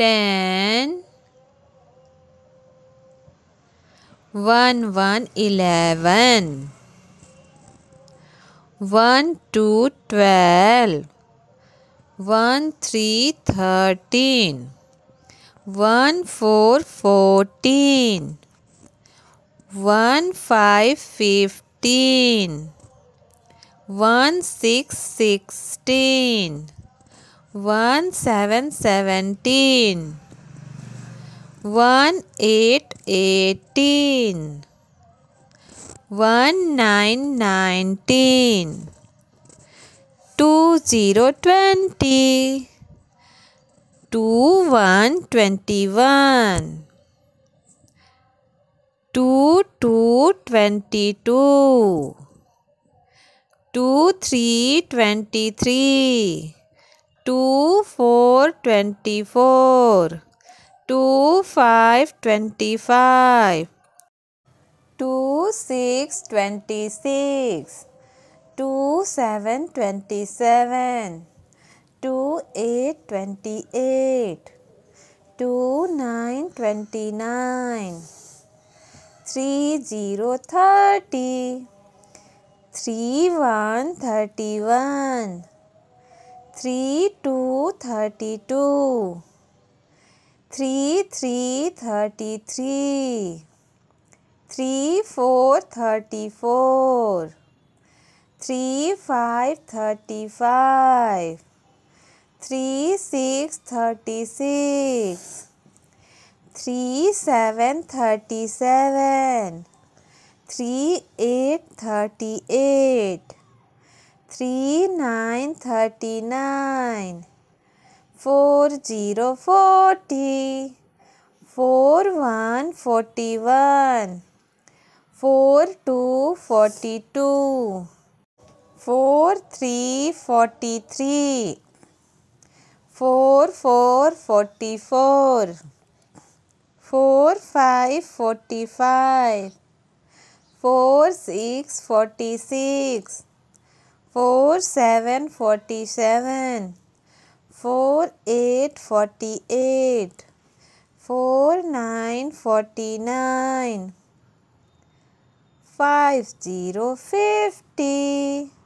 ten, one, one, eleven, one, two, twelve, one, three, thirteen, one, four, fourteen, one, five, fifteen, one, six, sixteen, one, seven, seventeen, one, eight, eighteen, one, nine, nineteen, two, zero, twenty, two, one, twenty-one, two, two, twenty-two, two, three, twenty-three, two, four, twenty-four, two, five, twenty-five, two, six, twenty-six, two, seven, twenty-seven, two, eight, twenty-eight, two, nine, twenty-nine, three, zero, thirty, three, one, thirty-one, three, two, thirty-two, three, three, thirty-three, three, four, thirty-four, three, five, thirty-five, three, six, thirty-six, three, seven, thirty-seven, three, eight, thirty-eight, three, nine, thirty-nine, four, zero, forty, four, one, forty-one, four, two, forty-two, four, three, forty-three, four, four, forty-four, four, five, forty-five, four, six, forty-six, four, seven, forty-seven, four, eight, forty-eight, four, nine, forty-nine, five, zero, fifty.